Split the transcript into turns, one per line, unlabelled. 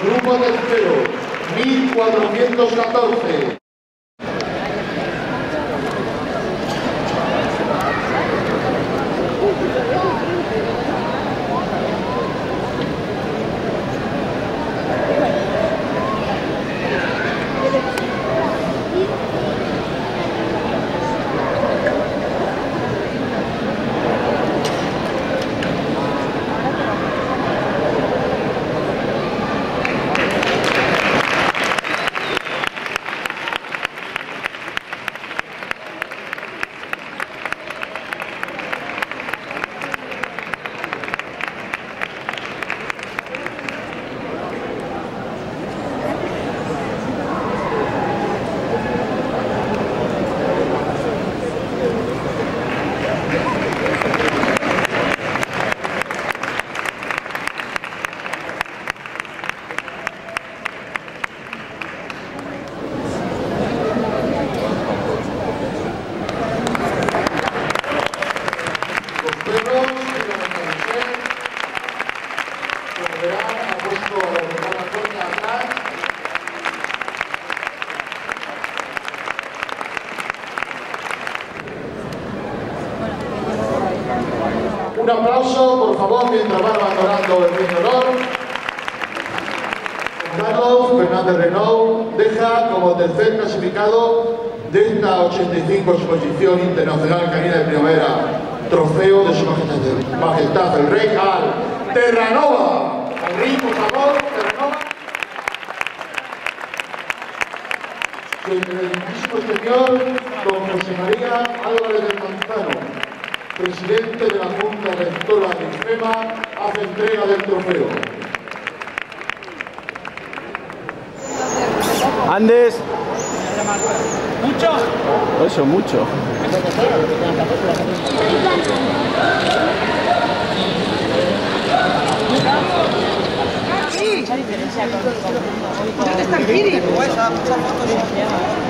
Grupo tercero, 1414. Un aplauso, por favor, mientras van abandonando el Honor. Carlos Fernández Renault deja como tercer clasificado de esta 85 exposición internacional canina de primavera, trofeo de su majestad, majestad el rey al Terranova. Por favor, Terranova. Señor, José María De IFEMA, hace entrega del trofeo.
Andes. ¿Mucho? Eso, mucho.
¿Dónde está el Kiri? Pues, a muchas fotos.